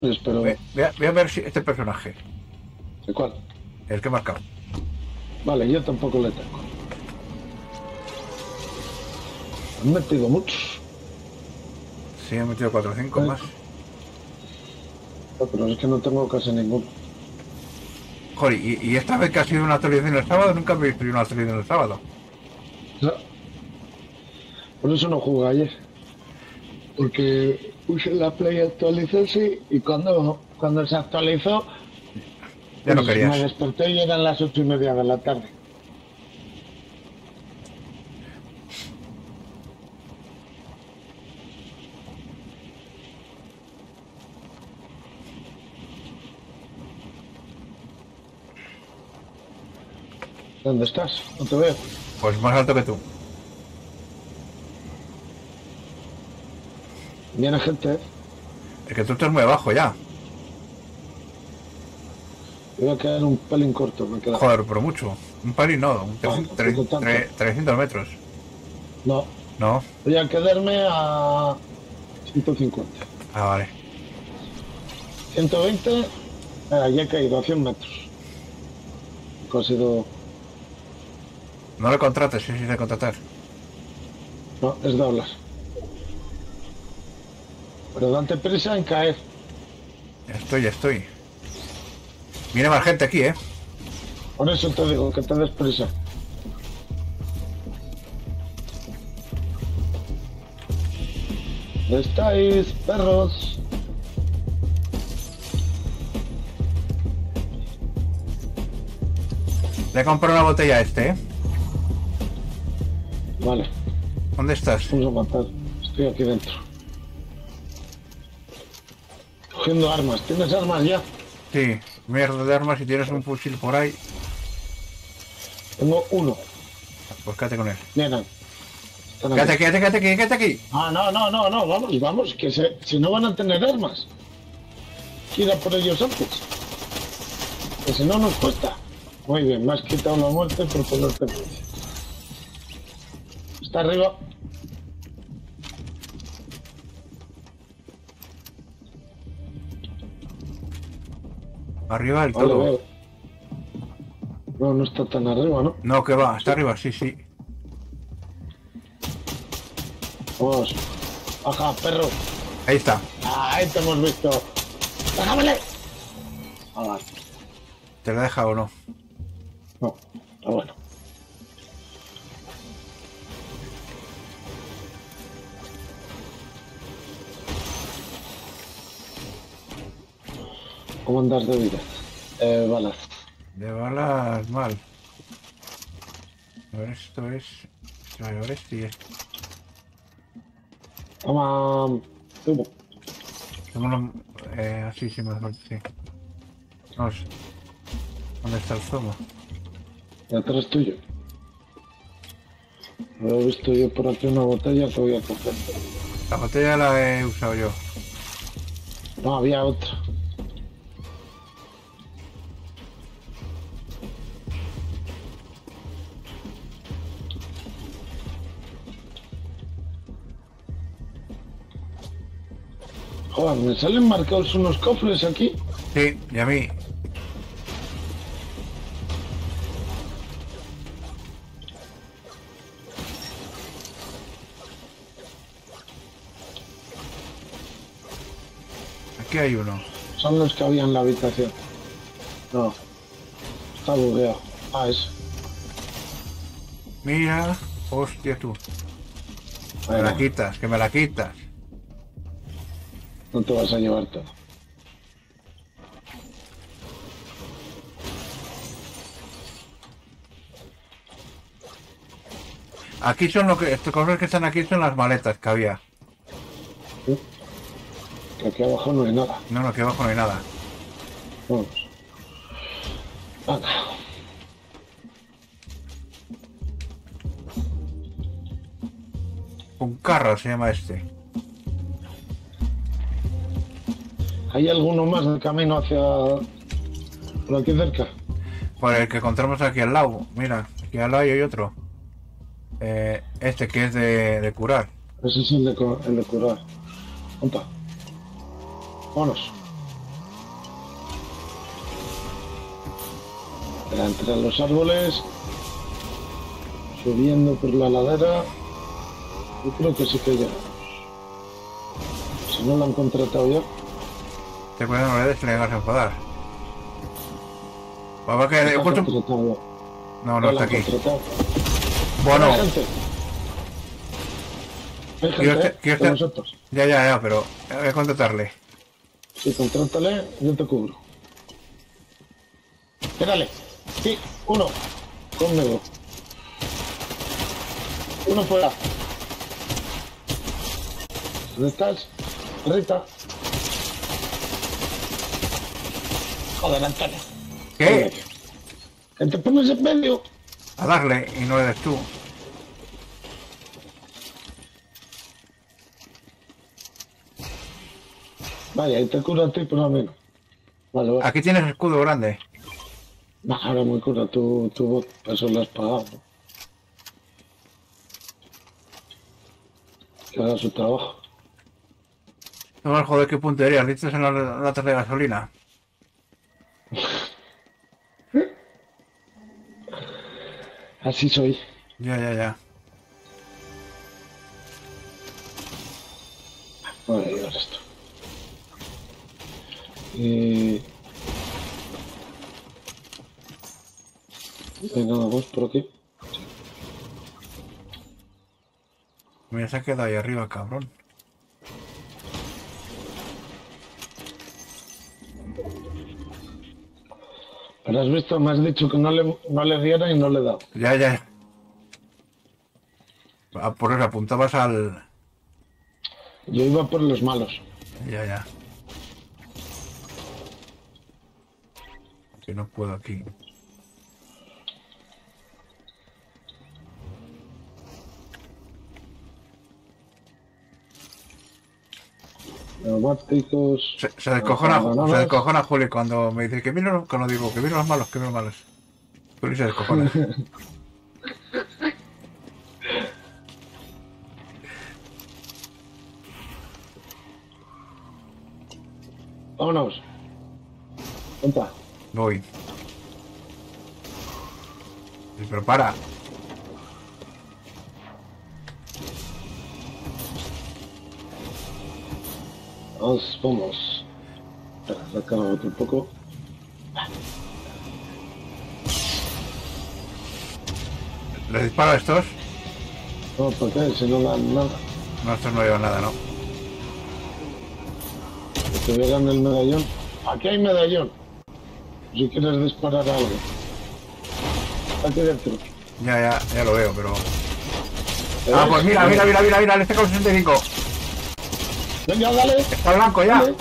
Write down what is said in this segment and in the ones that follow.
Pero... Voy, a, voy a ver si este personaje, ¿De cuál? el que he marcado. Vale, yo tampoco le tengo. Han metido muchos. Sí, he metido 4 o 5 Eh. más. No, Pero es que no tengo casi ninguno. Joder, y, y esta vez que ha sido una actualización el sábado, nunca habéis pedido una actualización el sábado. O sea, Por eso no jugué ayer. Porque puse la Play actualizarse y cuando, cuando se actualizó, Ya no pues me desperté y eran las ocho y media de la tarde. ¿Dónde estás? No te veo. Pues más alto que tú. Viene gente. Es que tú estás muy abajo ya. Voy a quedar un pelín corto, me queda. Joder, pero mucho. Un palín no, un Ah, 300, tre- tampoco tanto. tre- 300 metros. No, No. voy a quedarme a 150. Ah, vale. 120, ah, ya he caído a 100 metros. Sido... No le contrates, sí, sí, de contratar. No, es de hablar. Pero date prisa en caer. Ya estoy, ya estoy. Viene más gente aquí, ¿eh? Por eso te digo que te des prisa. ¿Dónde estáis, perros? Le he comprado una botella a este, ¿eh? Vale, ¿Dónde estás? vamos a matar. Estoy aquí dentro. Cogiendo armas. ¿Tienes armas ya? Sí, mierda de armas, si tienes un fusil por ahí, Tengo uno. pues quédate con él. Aquí. Quédate, aquí, quédate, quédate aquí, quédate aquí. Ah, no, no, no, no, vamos, vamos, que se, si no van a tener armas. Ir a por ellos antes. Que si no nos cuesta. Muy bien, me has quitado la muerte por ponerte precio. Está arriba. Arriba del Vale, todo. No, no está tan arriba, ¿no? No, que va, está arriba, sí, sí. Vamos. Baja, perro. Ahí está. Ahí te hemos visto. Ah, vale. ¿Te la deja o no? No, está bueno. ¿Cómo andas de vida? Eh, balas. De balas mal. A ver, esto es... A ver, este y este. Toma. Tubo. Eh, así, sí, más falta, sí. Vamos. ¿Dónde está el zumo? Detrás tuyo. Lo he visto yo por aquí una botella que voy a coger. La botella la he usado yo. No, había otra. Joder, me salen marcados unos cofres aquí. Sí, y a mí. Aquí hay uno. Son los que había en la habitación. No. Está bugueado. Ah, es. Mira. Hostia tú. Me la quitas, que me la quitas. No te vas a llevar todo. Aquí son lo que... Estos cosas que están aquí son las maletas que había. Que aquí abajo no hay nada. No, no, aquí abajo no hay nada. Vamos. Anda. Un carro se llama este. ¿Hay alguno más en el camino hacia. por aquí cerca? Por el que encontramos aquí al lado. Mira, aquí al lado hay otro. Eh, este que es de, curar. Ese es el de, el de curar. Opa. Vámonos. Entre los árboles. Subiendo por la ladera. Yo creo que sí que ya. Si no lo han contratado ya. Te cuidado no le des que le a enfadar. Que puesto... contratado ya. No, no está aquí. Bueno, Quiero quiero con ya, ya, ya, pero voy a contratarle. Sí, contrátale, yo te cubro. Espérale. Sí, uno. Conmigo. Uno fuera. ¿Dónde estás? Rita. Joder, Antonio. ¿Qué? Que te pones en medio. A darle y no le des tú. Vaya, y te curo a ti, pero a mí no. Vale, vale. Aquí tienes escudo grande. No, ahora me cura tu, tu voz, por eso lo has pagado. Que haga su trabajo. No joder qué puntería, listos en las latas de gasolina. Así soy. Ya, ya, ya. A llevar esto. Y... No hay nada más por aquí. Mira, se ha quedado ahí arriba, cabrón. Pero has visto, me has dicho que no le, no le diera y no le he dado. Ya, ya. Ah, por eso apuntabas al... Yo iba por los malos. Ya, ya. Que no puedo aquí. Neumáticos. Se, se descojona, granadas. se descojona Juli cuando me dice que los, cuando digo que vienen los malos, que vienen los malos. Juli se descojona. Vámonos. Cuenta. Voy. Sí, Pero para. Vamos, vamos. Saca otro poco. ¿Les disparo a estos? No, ¿para qué? Si no dan nada. No, estos no llevan nada, ¿no? Te vieran el medallón. Aquí hay medallón. Si quieres disparar algo. Aquí dentro. Ya, ya, ya lo veo, pero... ¿Te Ah, pues mira, mira, mira, mira, mira, este con 65. Venga, dale. Está blanco ya. dale.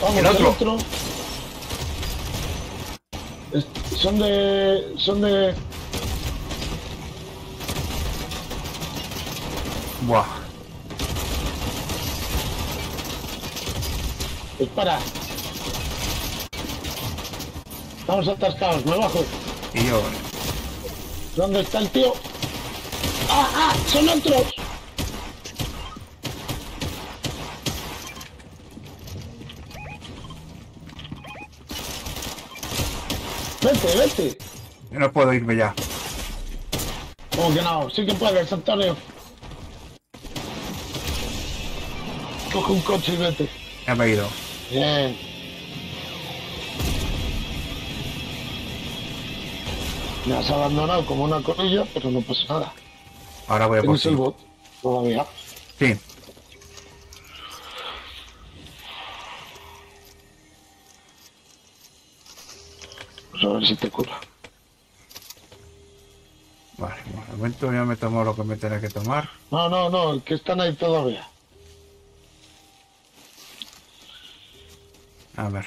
Vamos, El otro. otro. Es- son de... Son de... Buah. Dispara. Estamos atascados, me bajo. Y yo... ¿Dónde está el tío? ¡Ah, ah! ¡Son otros! Vete, vete. Yo no puedo irme ya. ¿Cómo que no? Sí que puedes, Antonio. Coge un coche y vete. Ya me he ido. Bien. Me has abandonado como una corilla, pero no pasa nada. Ahora voy a por el bot todavía. Sí. A ver si te cura. Vale, un momento ya me tomo lo que me tenía que tomar. No, no, no, que están ahí todavía. A ver.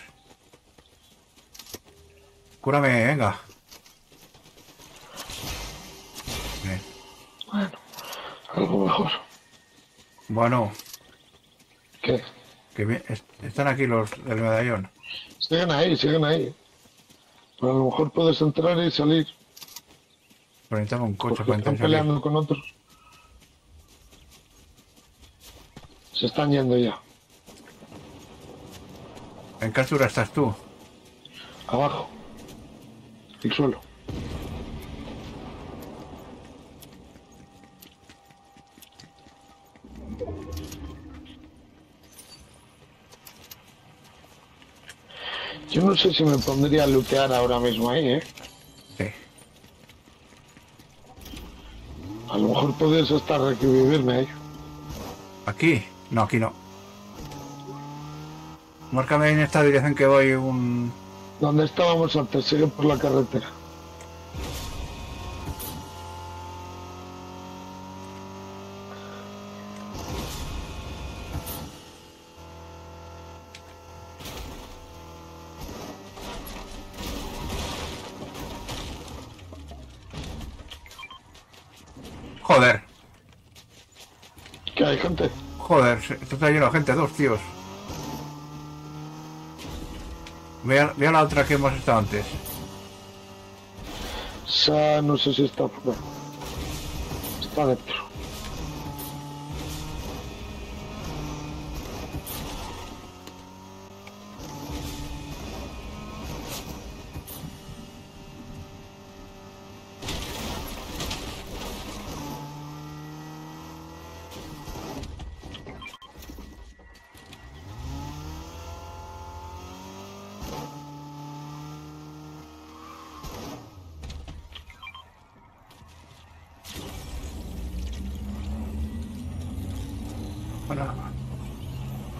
Cúrame, venga. Bien. Algo mejor. Bueno, ¿Qué? que bien- est- están aquí los del medallón. Siguen ahí, siguen ahí. Pero a lo mejor puedes entrar y salir. Pero necesitaba un coche para están entrar salir. peleando con otros. Se están yendo ya. ¿En qué altura estás tú? Abajo. el suelo. Yo no sé si me pondría a lootear ahora mismo ahí, ¿eh? Sí. A lo mejor podés hasta revivirme ahí. ¿Aquí? No, aquí no. Márcame en esta dirección que voy un... ¿Dónde estábamos antes? Sigue por la carretera. Joder, ¿Qué hay, gente? joder, esto está lleno de gente, dos tíos. Ve a, ve a la otra que hemos estado antes. Esa no sé si está fuera. Está dentro.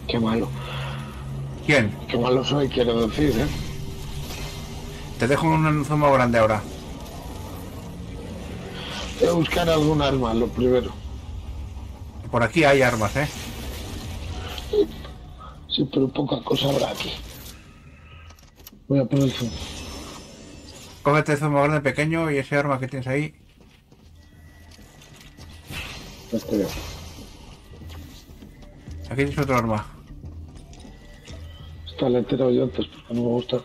Qué malo. ¿Quién? Qué malo soy, quiero decir, ¿eh? Te dejo un zumo grande ahora. Voy a buscar algún arma, lo primero. Por aquí hay armas, ¿eh? Sí, pero poca cosa habrá aquí. Voy a poner el zoom. Cógete el zumo grande pequeño y ese arma que tienes ahí. Este. Aquí tienes otro arma. Esta la he tirado yo antes porque no me gusta.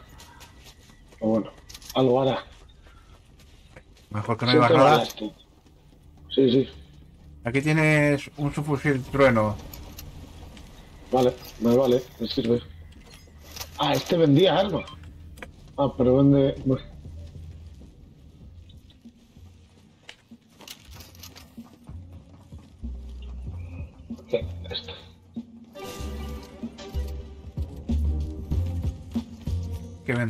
Pero bueno, algo hará. Mejor que no llevas nada. Sí, sí. Aquí tienes un subfusil trueno. Vale, me vale, me sirve. Ah, este vendía arma. Ah, pero vende. bueno.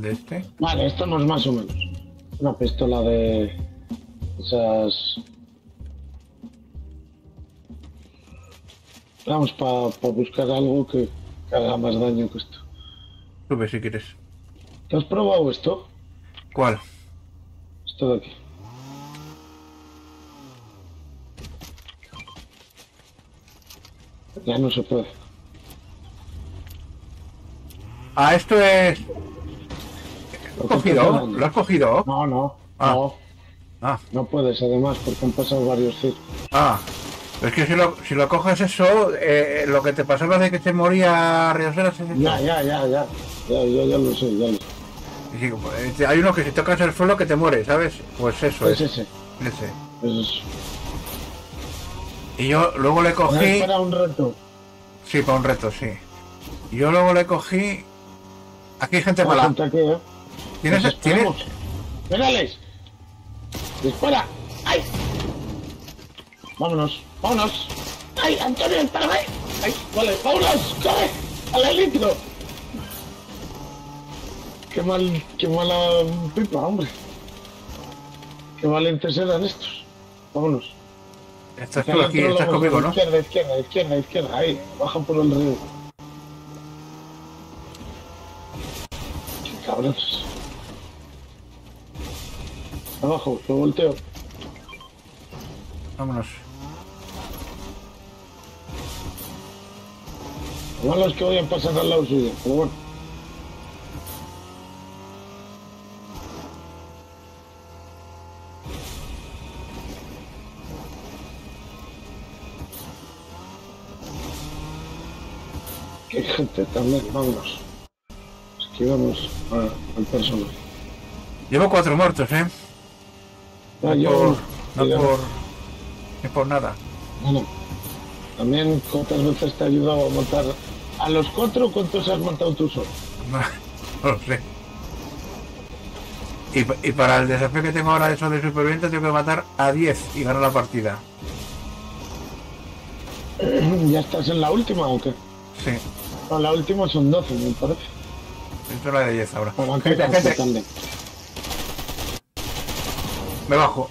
¿Qué vende este? Vale, estamos más o menos. Una pistola de esas. Vamos para buscar algo que, que haga más daño que esto. Sube si quieres. ¿Te has probado esto? ¿Cuál? Esto de aquí. Ya no se puede. Ah, esto es... Lo ¿Lo que has cogido? ¿Lo has cogido? No, no, Ah. no. Ah, No puedes, además, porque han pasado varios ciclos. ah. Es que si lo, si lo coges eso, eh, lo que te pasaba de que te moría Rioseras es. Ya, ya, ya, ya. Ya, ya, ya lo sé, ya lo sé. Y sí, pues, hay uno que si tocas el suelo que te muere, ¿sabes? Pues eso Es es. ese. Ese. Es eso. Y yo luego le cogí... para un reto. Sí, para un reto, sí. Y yo luego le cogí... Aquí hay gente mala. gente aquí, ¿eh? ¿Tienes, Nos ¿tienes? ¡Mírales! ¡Dispara! ¡Ay! Vámonos, vámonos. ¡Ay, Antonio, espérame! ¡Ay, vale, vámonos! ¡Corre! ¡Al litro! Qué mal, qué mala pipa, hombre. Qué valientes eran estos. Vámonos. Estás tú aquí, estás conmigo, ¿no? Izquierda, izquierda, izquierda, izquierda. Ahí, bajan por el río. Qué cabrones. Abajo, lo volteo. Vámonos. Lo malo es que voy a pasar al lado suyo, pero bueno. Qué gente también, vámonos. Esquivamos al personaje. Llevo cuatro muertos, ¿eh? No yo, por... No por... Ni por nada. Bueno, también cuántas veces te ha ayudado a matar a los cuatro, ¿cuántos has matado tú solo? No, no lo sé. Y, pa- y para el desafío que tengo ahora de eso de superviviente tengo que matar a 10 y ganar la partida. ¿Ya estás en la última o qué? Sí, No, la última son 12, me parece. esto es la de 10 ahora. Bueno, Gente, ¿qué gente, también? Me bajo.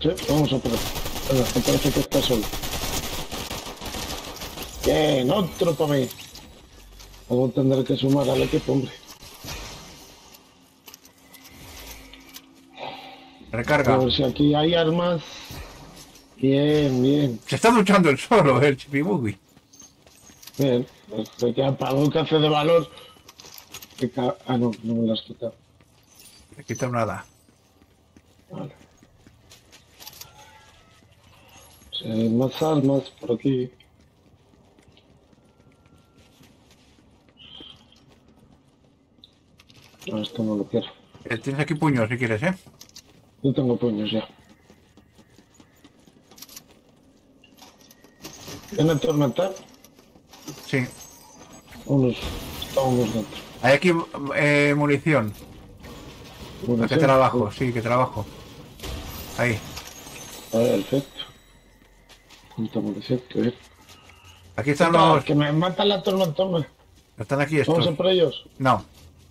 Sí, vamos a por me parece que está solo. Bien, otro para mí. Luego tendré que sumar al equipo, hombre. A Recarga. ver si aquí hay armas. Bien, bien, Se está duchando el solo, el chipibugi. bien. Este que apagó que hace de valor. Ah, no, no me lo has quitado. Le quita nada. Vale. Sí, hay más armas por aquí. No, esto no lo quiero. Eh, Tienes aquí puños si quieres, ¿eh? Yo tengo puños ya. ¿Viene a tormentar? Sí. Unos. Estamos dentro. Hay aquí eh, munición. Bueno, Que trabajo, sí, que trabajo. Ahí. Perfecto. Bien. Aquí están Ah, los... Que me mata la tormenta, hombre. Están aquí estos. a por ellos. No.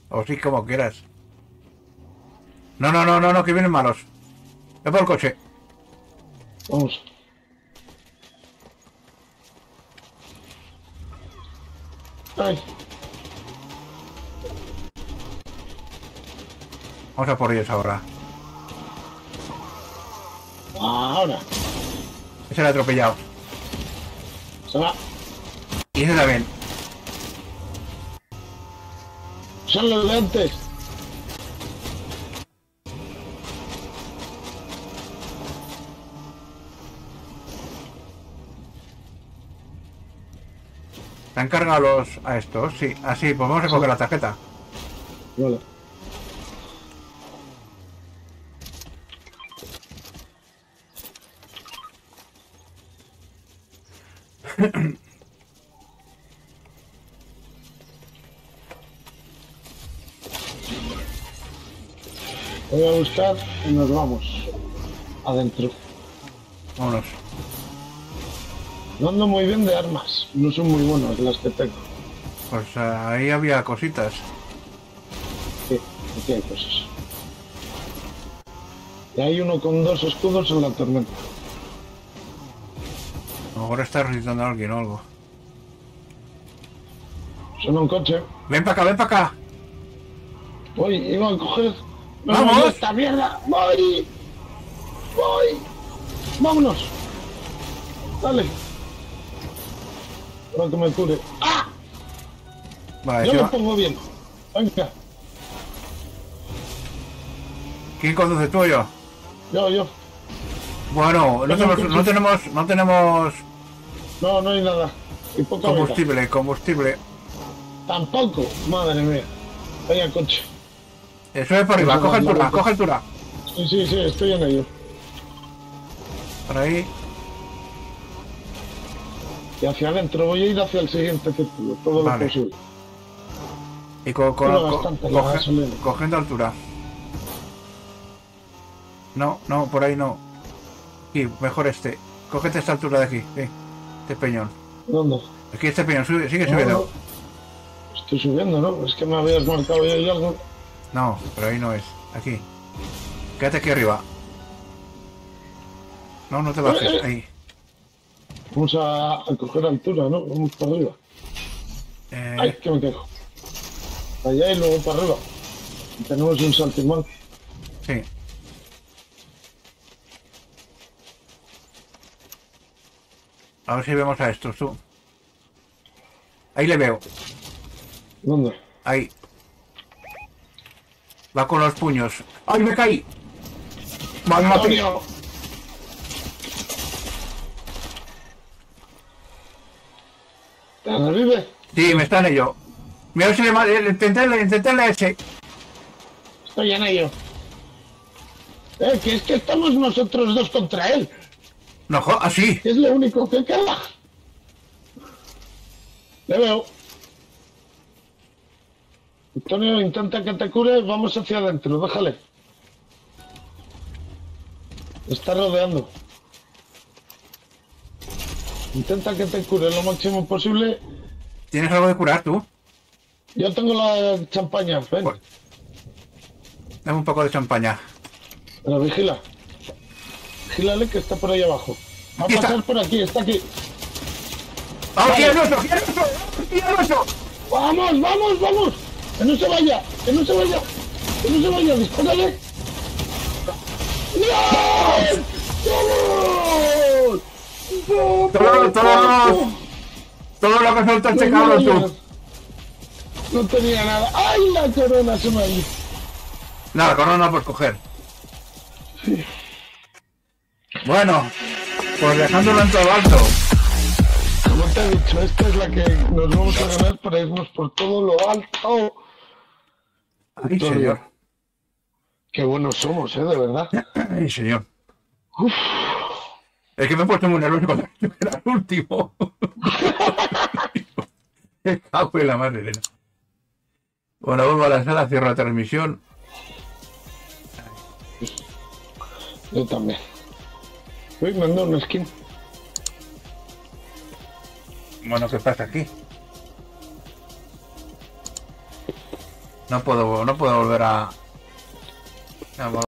O sí, como quieras. No, no, no, no, no, que vienen malos. Ve por el coche. Vamos. Ay, Vamos a por ellos ahora. Ahora. Ese le ha atropellado. Se va. Y ese también. Son los de antes. ¿Se han cargado los a estos? Sí. Así, pues vamos a coger la tarjeta. Vale. Voy a buscar y nos vamos. Adentro. Vámonos. No ando muy bien de armas. No son muy buenas las que tengo. Pues eh, ahí había cositas. Sí, aquí hay cosas. Y hay uno con dos escudos en la tormenta. A lo mejor está resucitando a alguien o algo. Suena un coche. Ven para acá, ven para acá. Voy, iba a coger. ¡No, ¡Vamos! ¡Esta mierda! ¡Voy! ¡Voy! ¡Vámonos! Dale. Ahora que me cure. ¡Ah! Vale, Yo me va. pongo bien. Venga, ¿Quién conduce tú o yo? yo, yo. Bueno, no tenemos, no tenemos, no tenemos No, no hay nada. Y poca vida. combustible, combustible. Tampoco. Madre mía. Vaya coche. Eso es por arriba, coge altura, coge altura. Sí, sí, sí, estoy en ello. Por ahí. Y hacia adentro voy a ir hacia el siguiente círculo, todo Vale. lo posible. Y co- co- coge- cogiendo altura. No, no, por ahí no. Aquí, mejor este. Cógete esta altura de aquí, sí. Este peñón. ¿Dónde? Aquí este peñón, sube, sigue No, subiendo. no. Estoy subiendo, ¿no? Es que me habías marcado ya ahí algo. No, pero ahí no es. Aquí. Quédate aquí arriba. No, no te bajes. Eh, eh. Ahí. Vamos a, a coger altura, ¿no? Vamos para arriba. Eh, Ay, que me quejo. Allá y luego para arriba. Tenemos un saltimán. sí. A ver si vemos a estos, tú. Ahí le veo. ¿Dónde? Ahí. Va con los puños. ¡Ay, me caí! ¡Mal mate! Antonio. ¿Te revive? Sí, me está en ello. Mira si le ma- eh, intenté, intenté la ese. Estoy en ello. Eh, que es que estamos nosotros dos contra él. No, así. Es lo único que queda. Le veo. Antonio, intenta que te cure, vamos hacia adentro, déjale. Está rodeando. Intenta que te cure lo máximo posible. ¿Tienes algo de curar tú? Yo tengo la champaña, ven. Pues- Dame un poco de champaña. Pero vigila. Vigílale que está por ahí abajo. Va a está. pasar por aquí, está aquí. ¡Vamos, Vale. ¡Quiero eso! ¡Vamos, vamos, vamos! ¡Que no se vaya! ¡Que no se vaya! ¡Que no se vaya! ¡Dispárale! ¡No! ¡Vamos! ¡Todos, todos! Todo lo que suelta este cabrón tú. No tenía nada. ¡Ay, la corona se me ha ido! Nada, corona por coger. Bueno, pues dejándolo en todo alto. Como te he dicho, esta es la que nos vamos a ganar para irnos por todo lo alto. Ay, señor. Qué buenos somos, ¿eh? De verdad. Ay, señor. Es que me he puesto muy nervioso cuando era el último. Cago en la madre, Elena. Bueno, vuelvo a la sala, cierro la transmisión. Yo también. Uy, dado una skin. Bueno, ¿qué pasa aquí? No puedo, no puedo volver a... a